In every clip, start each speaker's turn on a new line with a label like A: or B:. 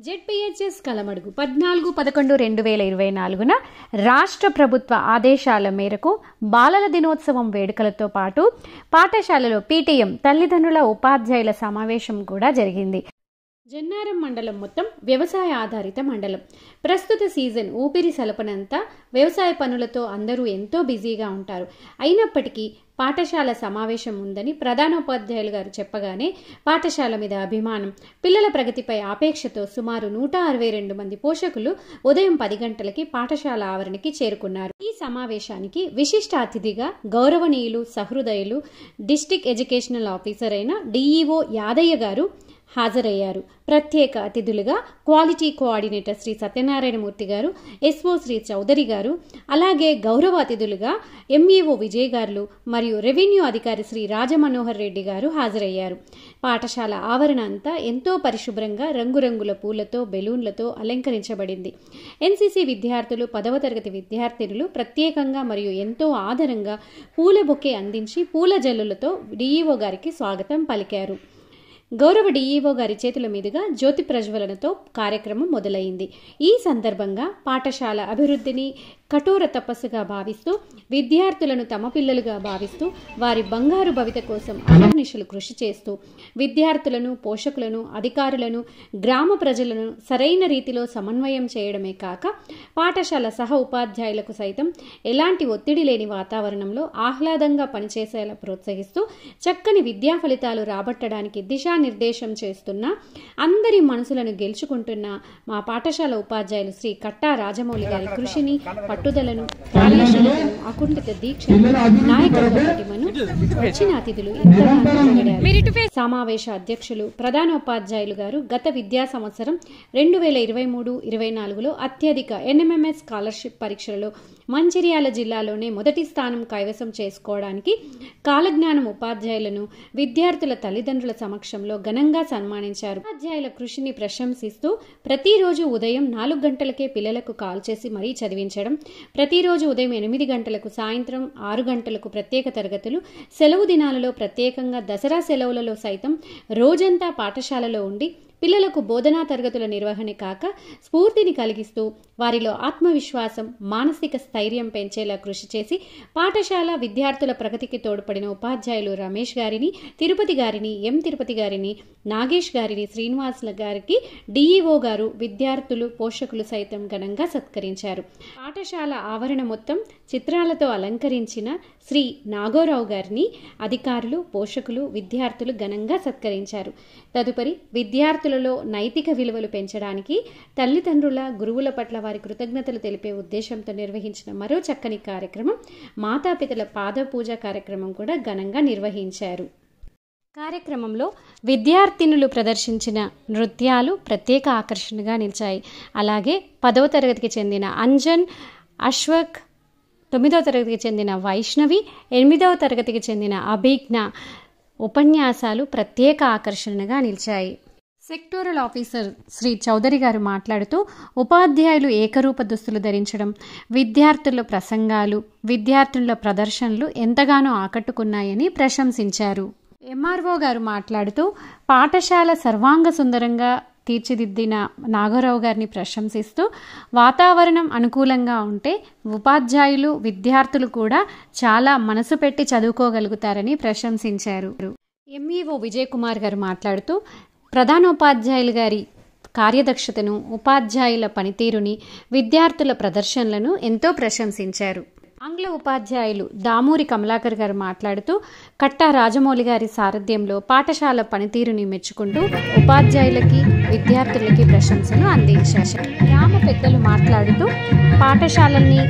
A: ZPHS Kalamadugu పద్నాలుగు పదకొండు రెండు వేల ఇరవై నాలుగున రాష్ట్ర ప్రభుత్వ ఆదేశాల మేరకు బాలల దినోత్సవం వేడుకలతో పాటు పాఠశాలలో పీటీఎం తల్లిదండ్రుల ఉపాధ్యాయుల సమావేశం కూడా జరిగింది. జన్నారం మండలం మొత్తం వ్యవసాయ ఆధారిత మండలం. ప్రస్తుత సీజన్ ఊపిరి సలపనంతా వ్యవసాయ పనులతో అందరూ ఎంతో బిజీగా ఉంటారు. అయినప్పటికీ పాఠశాల సమావేశం ఉందని ప్రధానోపాధ్యాయులు గారు చెప్పగానే పాఠశాల మీద అభిమానం పిల్లల ప్రగతిపై ఆపేక్షతో సుమారు నూట అరవై రెండు మంది పోషకులు ఉదయం పది గంటలకి పాఠశాల ఆవరణకి చేరుకున్నారు. ఈ సమావేశానికి విశిష్ట అతిథిగా గౌరవనీయులు సహృదయులు డిస్టిక్ ఎడ్యుకేషనల్ ఆఫీసర్ అయిన డిఈఓ యాదయ్య గారు హాజరయ్యారు. ప్రత్యేక అతిథులుగా క్వాలిటీ కోఆర్డినేటర్ శ్రీ సత్యనారాయణమూర్తి గారు ఎస్ఓ శ్రీ చౌదరి గారు అలాగే గౌరవ అతిథులుగా ఎంఈఓ విజయ్ గారు మరియు రెవెన్యూ అధికారి శ్రీ రాజమనోహర్ రెడ్డి గారు హాజరయ్యారు. పాఠశాల ఆవరణ అంతా ఎంతో పరిశుభ్రంగా రంగురంగుల పూలతో బెలూన్లతో అలంకరించబడింది. ఎన్సీసీ విద్యార్థులు పదవ తరగతి విద్యార్థినులు ప్రత్యేకంగా మరియు ఎంతో ఆదరంగా పూల బొకే అందించి పూల జల్లులతో డిఈఓ గారికి స్వాగతం పలికారు. గౌరవ డీఈఓ గారి చేతుల మీదుగా జ్యోతి ప్రజ్వలనతో కార్యక్రమం మొదలైంది. ఈ సందర్భంగా పాఠశాల అభివృద్ధిని కఠోర తపస్సుగా భావిస్తూ విద్యార్థులను తమ పిల్లలుగా భావిస్తూ వారి బంగారు భవిత కోసం అహర్నిశలు కృషి చేస్తూ విద్యార్థులను పోషకులను అధికారులను గ్రామ ప్రజలను సరైన రీతిలో సమన్వయం చేయడమే కాక పాఠశాల సహ ఉపాధ్యాయులకు సైతం ఎలాంటి ఒత్తిడి లేని వాతావరణంలో ఆహ్లాదంగా పనిచేసేలా ప్రోత్సహిస్తూ చక్కని విద్యా ఫలితాలు రాబట్టడానికి దిశానిర్దేశం చేస్తున్న అందరి మనసులను గెలుచుకుంటున్న మా పాఠశాల ఉపాధ్యాయులు శ్రీ కట్టా రాజమౌళి గారి కృషిని పట్టుదలను అకుంఠిత దీక్షను నాయకత్వ వచ్చిన అతిథులు. సమావేశ అధ్యక్షులు ప్రధానోపాధ్యాయులు గారు గత విద్యా సంవత్సరం రెండు వేల ఇరవై మూడు ఇరవై నాలుగులో అత్యధిక ఎన్ఎంఎంఎస్ స్కాలర్షిప్ పరీక్షలలో మంచిర్యాల జిల్లాలోనే మొదటి స్థానం కైవసం చేసుకోవడానికి కాలజ్ఞానం ఉపాధ్యాయులను విద్యార్థుల తల్లిదండ్రుల సమక్షంలో ఘనంగా సన్మానించారు ఉపాధ్యాయుల కృషిని ప్రశంసిస్తూ ప్రతిరోజు ఉదయం నాలుగు గంటలకే పిల్లలకు కాల్ చేసి మరీ చదివించడం ప్రతిరోజు ఉదయం ఎనిమిది గంటలకు సాయంత్రం ఆరు గంటలకు ప్రత్యేక తరగతులు సెలవు దినాలలో ప్రత్యేకంగా దసరా సెలవులలో సైతం రోజంతా పాఠశాలలో ఉండి పిల్లలకు బోధనా తరగతుల నిర్వహణ కాక స్ఫూర్తిని కలిగిస్తూ వారిలో ఆత్మవిశ్వాసం మానసిక స్థైర్యం పెంచేలా కృషి చేసి పాఠశాల విద్యార్థుల ప్రగతికి తోడ్పడిన ఉపాధ్యాయులు రమేష్ గారిని తిరుపతి గారిని ఎం తిరుపతి గారిని నాగేష్ గారిని శ్రీనివాసుల గారికి డిఈఓ గారు విద్యార్థులు పోషకులు సైతం ఘనంగా సత్కరించారు. పాఠశాల ఆవరణ మొత్తం చిత్రాలతో అలంకరించిన శ్రీ నాగోరావు గారిని అధికారులు పోషకులు విద్యార్థులు ఘనంగా సత్కరించారు. తదుపరి విద్యార్థులు బాలికలలో నైతిక విలువలు పెంచడానికి తల్లిదండ్రుల గురువుల పట్ల వారి కృతజ్ఞతలు తెలిపే ఉద్దేశంతో నిర్వహించిన మరో చక్కని కార్యక్రమం మాతాపితల పాద పూజ కార్యక్రమం కూడా ఘనంగా నిర్వహించారు. కార్యక్రమంలో విద్యార్థినులు ప్రదర్శించిన నృత్యాలు ప్రత్యేక ఆకర్షణగా నిలిచాయి. అలాగే పదవ తరగతికి చెందిన అంజన్ అశ్వక్ తొమ్మిదవ తరగతికి చెందిన వైష్ణవి ఎనిమిదవ తరగతికి చెందిన అభిజ్ఞ ఉపన్యాసాలు ప్రత్యేక ఆకర్షణగా నిలిచాయి. సెక్టోరల్ ఆఫీసర్ శ్రీ చౌదరి గారు మాట్లాడుతూ ఉపాధ్యాయులు ఏకరూప దుస్తులు ధరించడం విద్యార్థుల ప్రసంగాలు విద్యార్థుల ప్రదర్శనలు ఎంతగానో ఆకట్టుకున్నాయని ప్రశంసించారు. ఎంఆర్ఓ గారు మాట్లాడుతూ పాఠశాల సర్వాంగ సుందరంగా తీర్చిదిద్దిన నాగరావు గారిని ప్రశంసిస్తూ వాతావరణం అనుకూలంగా ఉంటే ఉపాధ్యాయులు విద్యార్థులు కూడా చాలా మనసు పెట్టి చదువుకోగలుగుతారని ప్రశంసించారు. ఎంఈఓ విజయ్ కుమార్ గారు మాట్లాడుతూ ప్రధానోపాధ్యాయులు గారి కార్యదక్షతను ఉపాధ్యాయుల పనితీరుని విద్యార్థుల ప్రదర్శనలను ఎంతో ప్రశంసించారు. ఆంగ్ల ఉపాధ్యాయులు దామూరి కమలాకర్ గారు మాట్లాడుతూ కట్టా రాజమౌళి గారి సారథ్యంలో పాఠశాల పనితీరుని మెచ్చుకుంటూ ఉపాధ్యాయులకి విద్యార్థులకి ప్రశంసలు అందించారు. గ్రామ పెద్దలు మాట్లాడుతూ పాఠశాలల్ని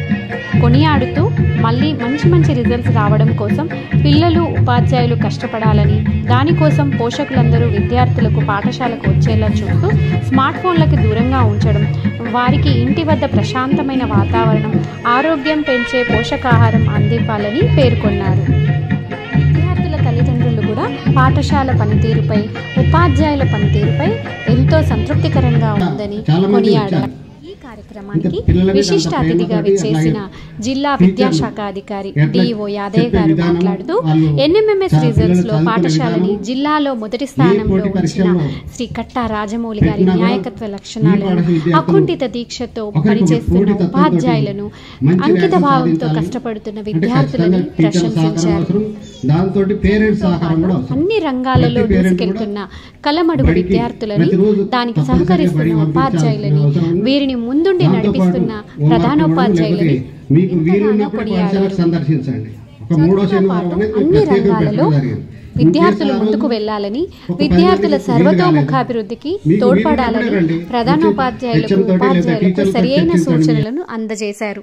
A: కొనియాడుతూ మళ్ళీ మంచి మంచి రిజల్ట్స్ రావడం కోసం పిల్లలు ఉపాధ్యాయులు కష్టపడాలని దానికోసం పోషకులందరూ విద్యార్థులకు పాఠశాలకు వచ్చేలా చూస్తూ స్మార్ట్ ఫోన్లకి దూరంగా ఉంచడం వారికి ఇంటి వద్ద ప్రశాంతమైన వాతావరణం ఆరోగ్యం పెంచే పోషకాహారం అందివ్వాలని పేర్కొన్నారు. విద్యార్థుల తల్లిదండ్రులు కూడా పాఠశాల పనితీరుపై ఉపాధ్యాయుల పనితీరుపై ఎంతో సంతృప్తికరంగా ఉందని కొనియాడారు. కార్యక్రమానికి విశిష్ట
B: అంత
A: అతిథిగా విచ్చేసిన జిల్లా విద్యాశాఖ అధికారి డిఓ యాదయ్య గారు మాట్లాడుతూ ఎన్ఎంఎంఎస్
B: రిజల్ట్స్లో
A: పాఠశాలని జిల్లాలో మొదటి స్థానంలో
B: పరీక్షల్లో
A: శ్రీ కట్టా రాజమౌళి గారి
B: ఈ
A: లక్షణాలను అకుంఠిత దీక్షతో పనిచేస్తున్న ఉపాధ్యాయులను అంకిత భావంతో. కష్టపడుతున్న విద్యార్థులని ప్రశంసించారు
B: దాంతో పేరెంట్స్ సహకారం
A: అన్ని రంగాలలో దూసుకెళ్తున్న కలమడుగు విద్యార్థులని దానికి సహకరిస్తున్న ఉపాధ్యాయులని. వీరిని ముందుండి నడిపిస్తున్న ప్రధానోపాధ్యాయులని
B: మీకు సందర్శించండి ఒక మూడో శనివారం
A: అన్ని రంగాలలో. విద్యార్థులు ముందుకు వెళ్ళాలని విద్యార్థుల సర్వతోముఖాభివృద్ధికి తోడ్పడాలని. ప్రధానోపాధ్యాయులకు ఉపాధ్యాయులకు సరియైన. సూచనలను అందజేశారు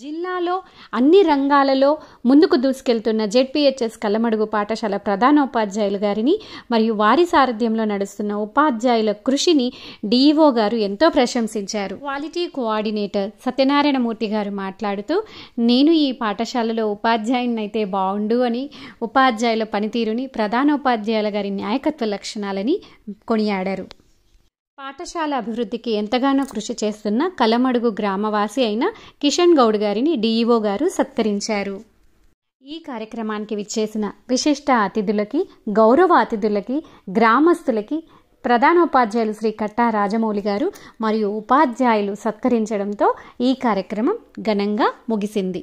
A: జిల్లాలో అన్ని రంగాలలో ముందుకు దూసుకెళ్తున్న జెడ్పీహెచ్ఎస్ కలమడుగు పాఠశాల ప్రధానోపాధ్యాయులు గారిని మరియు వారి సారథ్యంలో నడుస్తున్న ఉపాధ్యాయుల కృషిని డిఈఓ గారు ఎంతో ప్రశంసించారు. క్వాలిటీ కోఆర్డినేటర్ సత్యనారాయణమూర్తి గారు మాట్లాడుతూ నేను ఈ పాఠశాలలో ఉపాధ్యాయుని అయితే బాగుండు అని ఉపాధ్యాయుల పనితీరుని ప్రధానోపాధ్యాయుల గారి నాయకత్వ లక్షణాలని కొనియాడారు. పాఠశాల అభివృద్ధికి ఎంతగానో కృషి చేస్తున్న కలమడుగు గ్రామవాసి అయిన కిషన్ గౌడ్ గారిని డీఈఓ గారు సత్కరించారు. ఈ కార్యక్రమానికి విచ్చేసిన విశిష్ట అతిథులకి గౌరవ అతిథులకి గ్రామస్తులకి ప్రధానోపాధ్యాయులు శ్రీ కట్టా రాజమౌళి గారు మరియు ఉపాధ్యాయులు సత్కరించడంతో ఈ కార్యక్రమం ఘనంగా ముగిసింది.